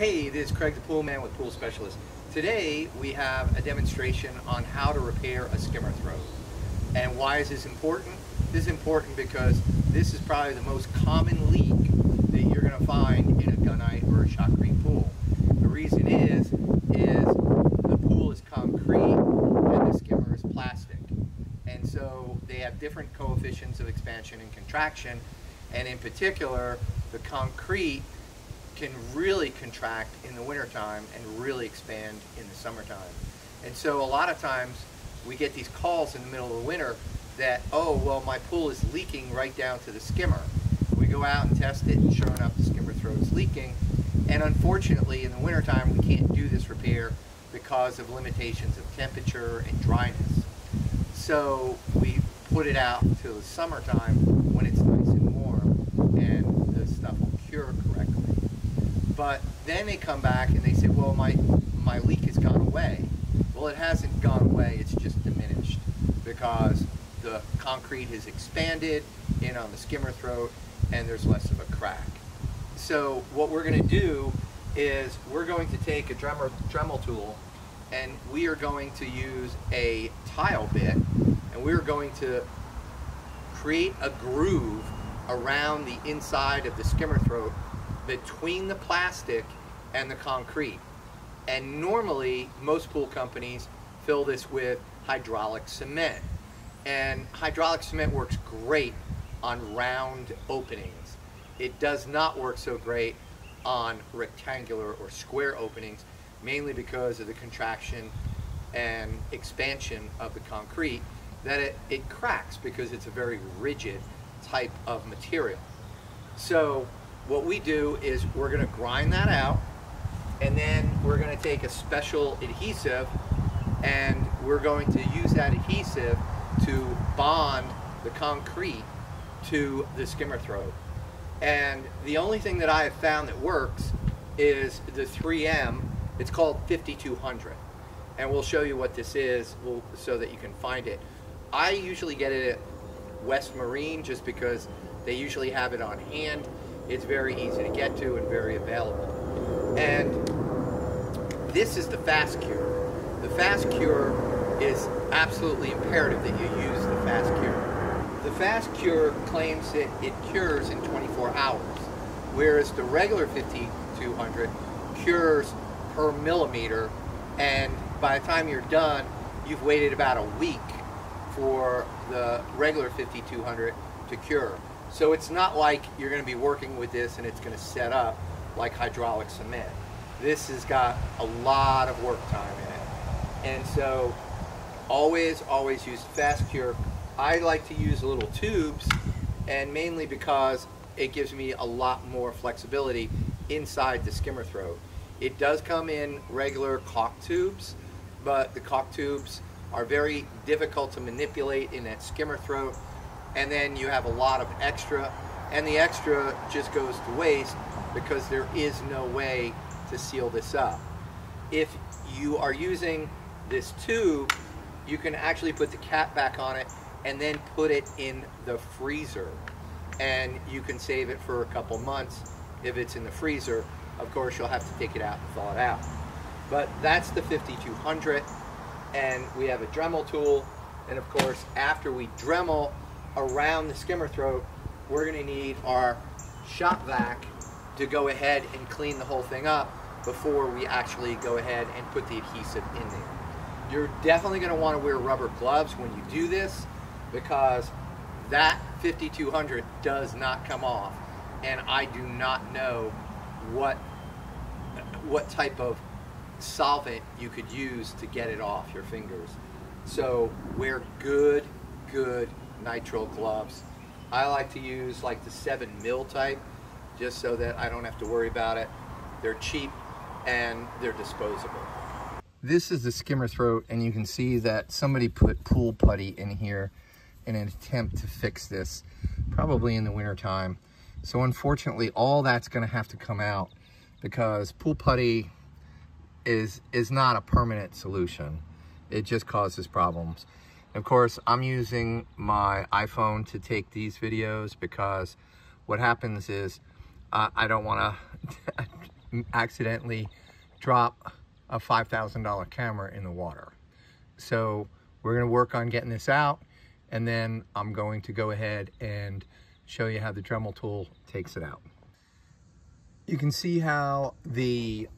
Hey, this is Craig the Pool Man with Pool Specialist. Today we have a demonstration on how to repair a skimmer throat. And why is this important? This is important because this is probably the most common leak that you're going to find in a gunite or a shotcrete pool. The reason is, is the pool is concrete and the skimmer is plastic. And so they have different coefficients of expansion and contraction. And in particular, the concrete can really contract in the wintertime and really expand in the summertime. And so a lot of times we get these calls in the middle of the winter that, oh, well, my pool is leaking right down to the skimmer. We go out and test it, and sure enough, the skimmer throat is leaking. And unfortunately, in the wintertime, we can't do this repair because of limitations of temperature and dryness. So we put it out to the summertime when it's nice and warm and the stuff will cure correctly. But then they come back and they say, well, my, my leak has gone away. Well, it hasn't gone away, it's just diminished because the concrete has expanded in on the skimmer throat and there's less of a crack. So what we're going to do is we're going to take a Dremel, Dremel tool and we are going to use a tile bit and we're going to create a groove around the inside of the skimmer throat between the plastic and the concrete. And normally, most pool companies fill this with hydraulic cement. And hydraulic cement works great on round openings. It does not work so great on rectangular or square openings, mainly because of the contraction and expansion of the concrete, that it, it cracks because it's a very rigid type of material. So what we do is we're going to grind that out and then we're going to take a special adhesive and we're going to use that adhesive to bond the concrete to the skimmer throat. And the only thing that I have found that works is the 3M. It's called 5200. And we'll show you what this is so that you can find it. I usually get it at West Marine just because they usually have it on hand it's very easy to get to and very available. And this is the fast cure. The fast cure is absolutely imperative that you use the fast cure. The fast cure claims that it cures in 24 hours, whereas the regular 5200 cures per millimeter, and by the time you're done, you've waited about a week for the regular 5200 to cure. So it's not like you're going to be working with this and it's going to set up like hydraulic cement. This has got a lot of work time in it. And so always, always use fast cure. I like to use little tubes and mainly because it gives me a lot more flexibility inside the skimmer throat. It does come in regular caulk tubes, but the caulk tubes are very difficult to manipulate in that skimmer throat and then you have a lot of extra and the extra just goes to waste because there is no way to seal this up. If you are using this tube, you can actually put the cap back on it and then put it in the freezer. And you can save it for a couple months if it's in the freezer. Of course, you'll have to take it out and thaw it out. But that's the 5200 and we have a Dremel tool. And of course, after we Dremel around the skimmer throat, we're going to need our shop vac to go ahead and clean the whole thing up before we actually go ahead and put the adhesive in there. You're definitely going to want to wear rubber gloves when you do this because that 5200 does not come off and I do not know what what type of solvent you could use to get it off your fingers. So wear good, good nitrile gloves. I like to use like the 7 mil type just so that I don't have to worry about it. They're cheap and they're disposable. This is the skimmer throat and you can see that somebody put pool putty in here in an attempt to fix this, probably in the winter time. So unfortunately, all that's gonna have to come out because pool putty is, is not a permanent solution. It just causes problems. Of course, I'm using my iPhone to take these videos because what happens is uh, I don't want to accidentally drop a $5,000 camera in the water. So we're gonna work on getting this out and then I'm going to go ahead and show you how the Dremel tool takes it out. You can see how the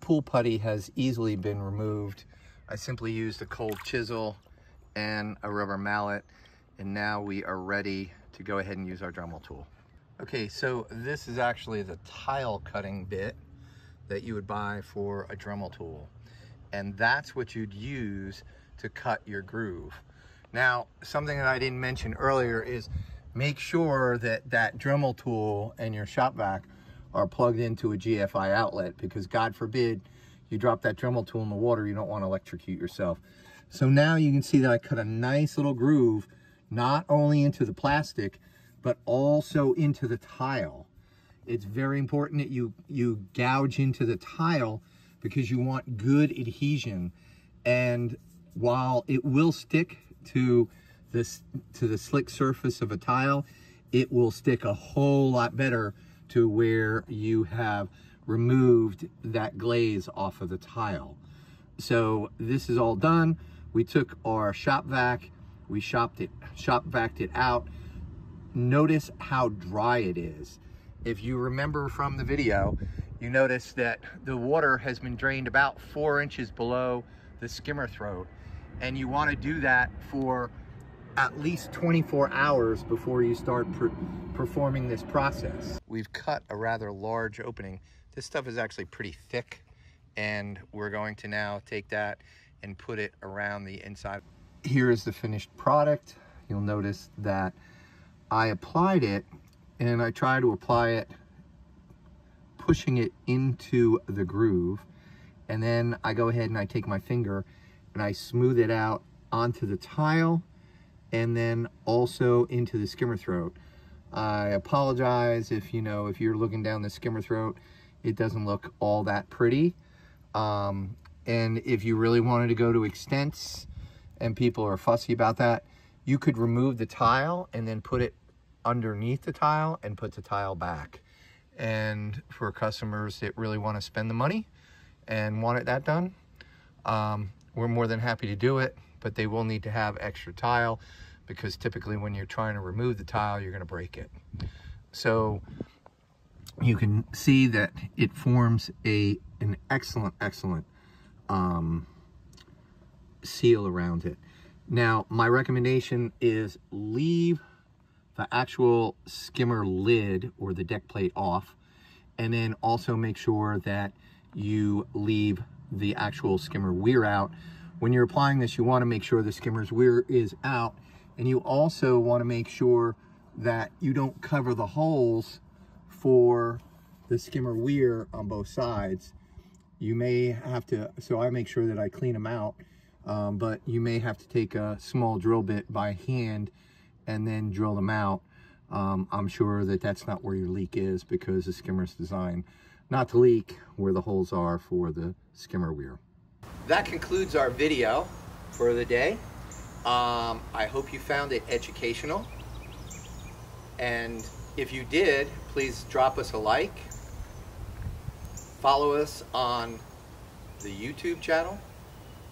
pool putty has easily been removed. I simply used a cold chisel and a rubber mallet and now we are ready to go ahead and use our Dremel tool. Okay, so this is actually the tile cutting bit that you would buy for a Dremel tool. And that's what you'd use to cut your groove. Now, something that I didn't mention earlier is make sure that that Dremel tool and your shop vac are plugged into a GFI outlet because God forbid you drop that Dremel tool in the water, you don't want to electrocute yourself. So now you can see that I cut a nice little groove, not only into the plastic, but also into the tile. It's very important that you, you gouge into the tile because you want good adhesion. And while it will stick to this to the slick surface of a tile, it will stick a whole lot better to where you have removed that glaze off of the tile. So this is all done. We took our shop vac, we shopped it, shop vaced it out. Notice how dry it is. If you remember from the video, you notice that the water has been drained about four inches below the skimmer throat. And you wanna do that for at least 24 hours before you start performing this process. We've cut a rather large opening. This stuff is actually pretty thick and we're going to now take that and put it around the inside. Here is the finished product. You'll notice that I applied it and I try to apply it pushing it into the groove and then I go ahead and I take my finger and I smooth it out onto the tile and then also into the skimmer throat. I apologize if you know if you're looking down the skimmer throat it doesn't look all that pretty um, and if you really wanted to go to extents and people are fussy about that you could remove the tile and then put it underneath the tile and put the tile back and for customers that really want to spend the money and want it that done um, we're more than happy to do it but they will need to have extra tile because typically when you're trying to remove the tile, you're gonna break it. So you can see that it forms a an excellent, excellent um, seal around it. Now, my recommendation is leave the actual skimmer lid or the deck plate off, and then also make sure that you leave the actual skimmer weir out when you're applying this, you want to make sure the skimmer's weir is out. And you also want to make sure that you don't cover the holes for the skimmer weir on both sides. You may have to, so I make sure that I clean them out, um, but you may have to take a small drill bit by hand and then drill them out. Um, I'm sure that that's not where your leak is because the skimmer's designed not to leak where the holes are for the skimmer weir that concludes our video for the day. Um, I hope you found it educational. And if you did, please drop us a like. Follow us on the YouTube channel.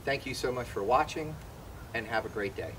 Thank you so much for watching and have a great day.